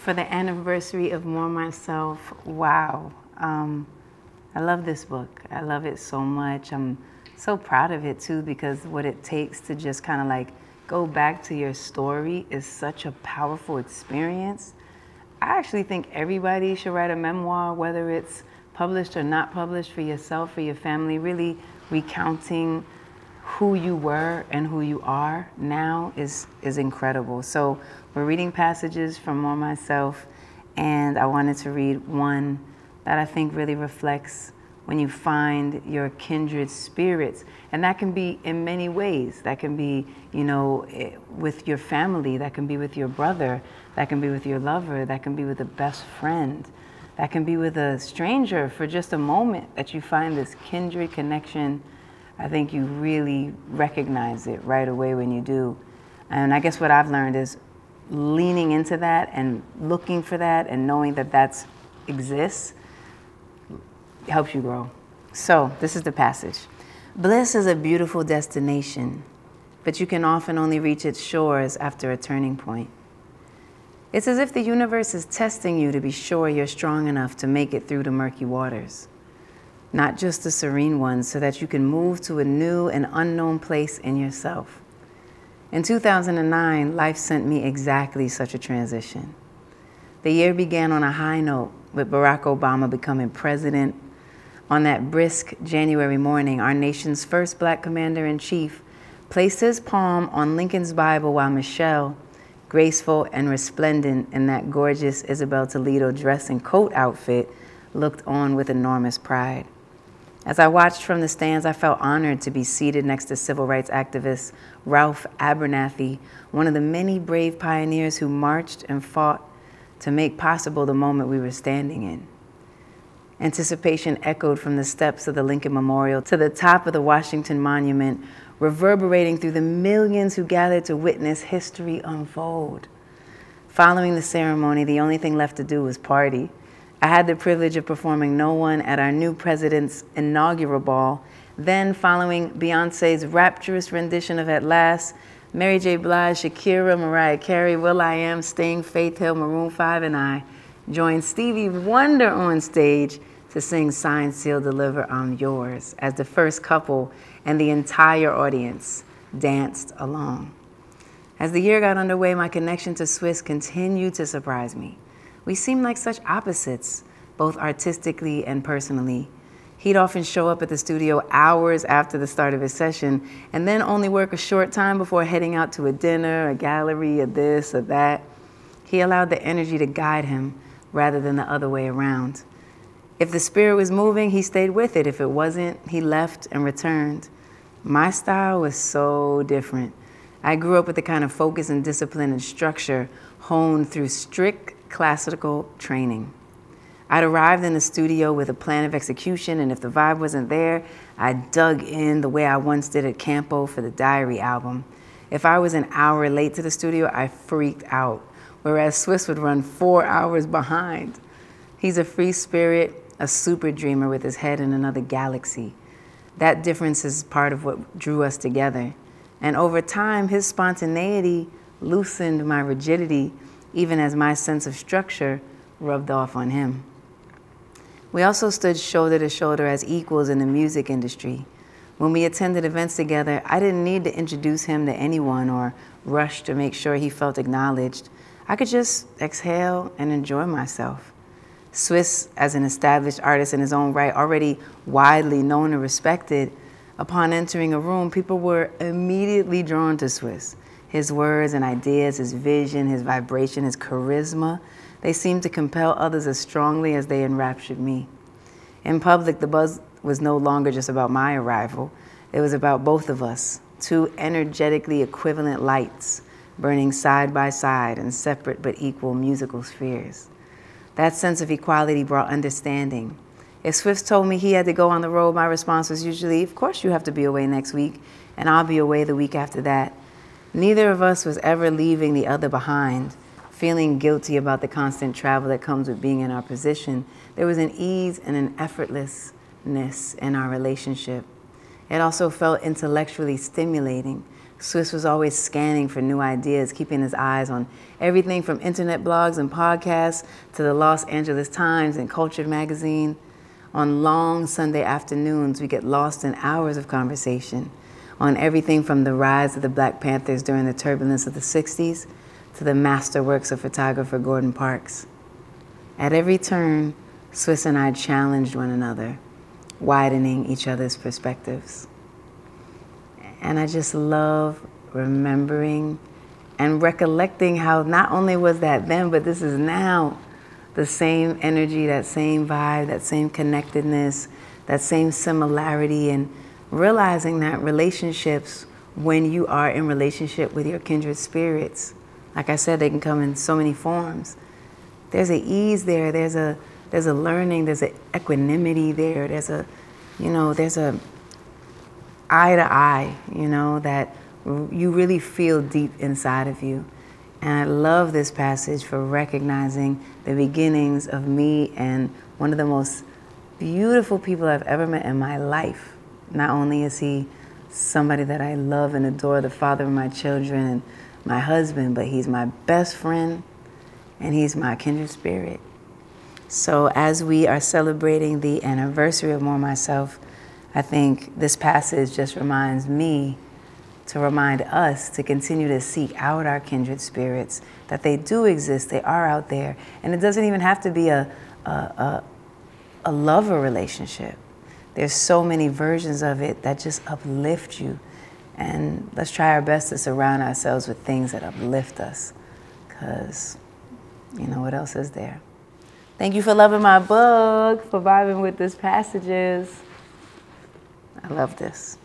for the anniversary of More Myself, wow. Um, I love this book. I love it so much. I'm so proud of it too because what it takes to just kind of like go back to your story is such a powerful experience. I actually think everybody should write a memoir, whether it's published or not published, for yourself, for your family, really recounting who you were and who you are now is, is incredible. So we're reading passages from More Myself, and I wanted to read one that I think really reflects when you find your kindred spirits. And that can be in many ways. That can be, you know, eh, with your family, that can be with your brother, that can be with your lover, that can be with a best friend, that can be with a stranger for just a moment that you find this kindred connection. I think you really recognize it right away when you do. And I guess what I've learned is leaning into that and looking for that and knowing that that exists helps you grow. So, this is the passage. Bliss is a beautiful destination, but you can often only reach its shores after a turning point. It's as if the universe is testing you to be sure you're strong enough to make it through the murky waters, not just the serene ones, so that you can move to a new and unknown place in yourself. In 2009, life sent me exactly such a transition. The year began on a high note with Barack Obama becoming president on that brisk January morning, our nation's first black commander in chief placed his palm on Lincoln's Bible while Michelle, graceful and resplendent in that gorgeous Isabel Toledo dress and coat outfit, looked on with enormous pride. As I watched from the stands, I felt honored to be seated next to civil rights activist Ralph Abernathy, one of the many brave pioneers who marched and fought to make possible the moment we were standing in. Anticipation echoed from the steps of the Lincoln Memorial to the top of the Washington Monument, reverberating through the millions who gathered to witness history unfold. Following the ceremony, the only thing left to do was party. I had the privilege of performing No One at our new president's inaugural ball. Then, following Beyonce's rapturous rendition of At Last, Mary J. Blige, Shakira, Mariah Carey, will.i.am, Sting, Faith Hill, Maroon 5, and I joined Stevie Wonder on stage to sing Sign, Seal, Deliver, I'm Yours as the first couple and the entire audience danced along. As the year got underway, my connection to Swizz continued to surprise me. We seemed like such opposites, both artistically and personally. He'd often show up at the studio hours after the start of his session and then only work a short time before heading out to a dinner, a gallery, a this, or that. He allowed the energy to guide him rather than the other way around. If the spirit was moving, he stayed with it. If it wasn't, he left and returned. My style was so different. I grew up with the kind of focus and discipline and structure honed through strict classical training. I'd arrived in the studio with a plan of execution, and if the vibe wasn't there, I dug in the way I once did at Kampo for the Diary album. If I was an hour late to the studio, I freaked out, whereas Swizz would run four hours behind. He's a free spirit, a super dreamer with his head in another galaxy. That difference is part of what drew us together. And over time, his spontaneity loosened my rigidity, even as my sense of structure rubbed off on him. We also stood shoulder to shoulder as equals in the music industry. When we attended events together, I didn't need to introduce him to anyone or rush to make sure he felt acknowledged. I could just exhale and enjoy myself. Swizz, as an established artist in his own right, already widely known and respected, upon entering a room, people were immediately drawn to Swizz. His words and ideas, his vision, his vibration, his charisma, they seemed to compel others as strongly as they enraptured me. In public, the buzz was no longer just about my arrival. It was about both of us, two energetically equivalent lights burning side by side in separate but equal musical spheres. That sense of equality brought understanding. If Swizz told me he had to go on the road, my response was usually, Of course, you have to be away next week, and I'll be away the week after that. Neither of us was ever leaving the other behind, feeling guilty about the constant travel that comes with being in our position. There was an ease and an effortlessness in our relationship. It also felt intellectually stimulating, Swizz was always scanning for new ideas, keeping his eyes on everything from internet blogs and podcasts to the Los Angeles Times and Cultured Magazine. On long Sunday afternoons, we get lost in hours of conversation on everything from the rise of the Black Panthers during the turbulence of the 60s to the masterworks of photographer Gordon Parks. At every turn, Swizz and I challenged one another, widening each other's perspectives. And I just love remembering and recollecting how not only was that then, but this is now the same energy, that same vibe, that same connectedness, that same similarity, and realizing that relationships, when you are in relationship with your kindred spirits, like I said, they can come in so many forms. There's an ease there. There's a there's a learning. There's an equanimity there. There's a, you know, there's a eye to eye, you know, that you really feel deep inside of you. And I love this passage for recognizing the beginnings of me and one of the most beautiful people I've ever met in my life. Not only is he somebody that I love and adore, the father of my children and my husband, but he's my best friend and he's my kindred spirit. So as we are celebrating the anniversary of More Myself, I think this passage just reminds me to remind us to continue to seek out our kindred spirits, that they do exist, they are out there. And it doesn't even have to be a, a, a, a lover relationship. There's so many versions of it that just uplift you. And let's try our best to surround ourselves with things that uplift us, because you know what else is there. Thank you for loving my book, for vibing with these passages. I love this.